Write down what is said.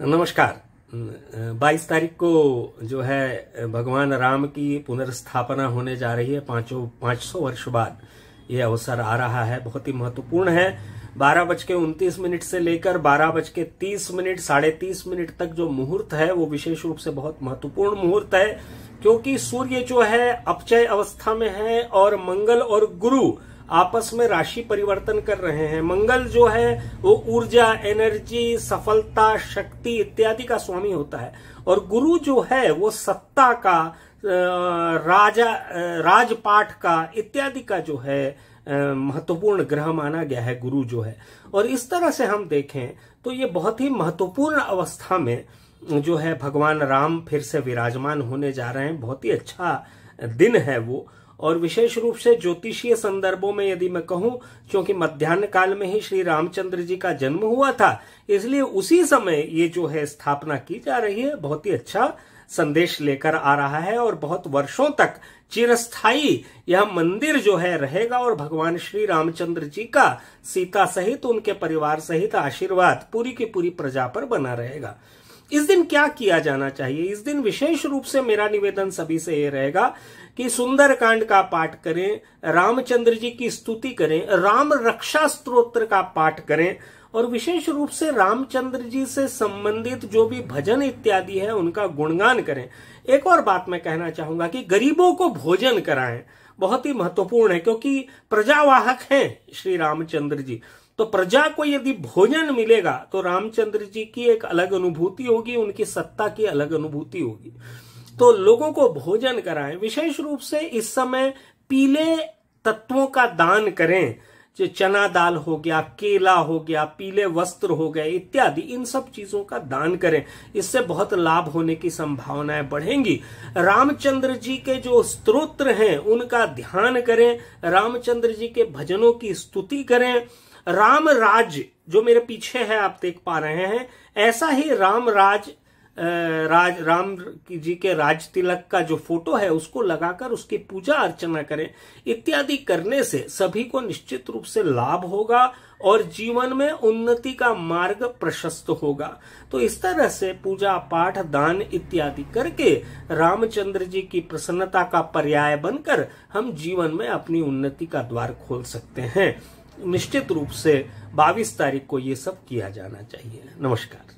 नमस्कार। 22 तारीख को जो है, भगवान राम की पुनर्स्थापना होने जा रही है। पाँचों, पाँच सौ वर्ष बाद ये अवसर आ रहा है। बहुत ही महत्वपूर्ण है। बारह बज के मिनट से लेकर बारह बज के तीस मिनट, साढ़े तीस मिनट तक जो मुहूर्त है, वो विशेष रूप से बहुत महत्वपूर्ण मुहूर्त है। क्योंकि सूर्य जो है, अपचय अवस्था में है और मंगल और गुरु आपस में राशि परिवर्तन कर रहे हैं। मंगल जो है, वो ऊर्जा एनर्जी सफलता, शक्ति इत्यादि का स्वामी होता है। और गुरु जो है, वो सत्ता का राजा राजपाठ का इत्यादि का जो है महत्वपूर्ण ग्रह माना गया है, गुरु जो है। और इस तरह से हम देखें तो ये बहुत ही महत्वपूर्ण अवस्था में जो है, भगवान राम फिर से विराजमान होने जा रहे हैं। बहुत ही अच्छा दिन है वो। और विशेष रूप से ज्योतिषीय संदर्भों में यदि मैं कहूँ, क्योंकि मध्यान्ह काल में ही श्री रामचंद्र जी का जन्म हुआ था, इसलिए उसी समय ये जो है स्थापना की जा रही है। बहुत ही अच्छा संदेश लेकर आ रहा है और बहुत वर्षों तक चिरस्थाई यह मंदिर जो है रहेगा और भगवान श्री रामचंद्र जी का सीता सहित उनके परिवार सहित आशीर्वाद पूरी की पूरी प्रजा पर बना रहेगा। इस दिन क्या किया जाना चाहिए? इस दिन विशेष रूप से मेरा निवेदन सभी से यह रहेगा कि सुंदर कांड का पाठ करें, रामचंद्र जी की स्तुति करें, राम रक्षा स्त्रोत्र का पाठ करें, और विशेष रूप से रामचंद्र जी से संबंधित जो भी भजन इत्यादि है, उनका गुणगान करें। एक और बात मैं कहना चाहूँगा कि गरीबों को भोजन कराएँ, बहुत ही महत्वपूर्ण है, क्योंकि प्रजावाहक हैं श्री रामचंद्र जी। तो प्रजा को यदि भोजन मिलेगा तो रामचंद्र जी की एक अलग अनुभूति होगी, उनकी सत्ता की अलग अनुभूति होगी। तो लोगों को भोजन कराएँ। विशेष रूप से इस समय पीले तत्वों का दान करें। जो चना दाल हो गया, केला हो गया, पीले वस्त्र हो गए, इत्यादि, इन सब चीज़ों का दान करें। इससे बहुत लाभ होने की संभावनाएँ बढ़ेंगी। रामचंद्र जी के जो स्त्रोत्र हैं, उनका ध्यान करें। रामचंद्र जी के भजनों की स्तुति करें। राम राज जो मेरे पीछे है, आप देख पा रहे हैं। ऐसा ही राम राज राज, राम जी के राज तिलक का जो फ़ोटो है, उसको लगाकर उसकी पूजा अर्चना करें। इत्यादि करने से सभी को निश्चित रूप से लाभ होगा और जीवन में उन्नति का मार्ग प्रशस्त होगा। तो इस तरह से पूजा, पाठ, दान इत्यादि करके रामचंद्र जी की प्रसन्नता का पर्याय बनकर हम जीवन में अपनी उन्नति का द्वार खोल सकते हैं। निश्चित रूप से 22 तारीख को ये सब किया जाना चाहिए। नमस्कार।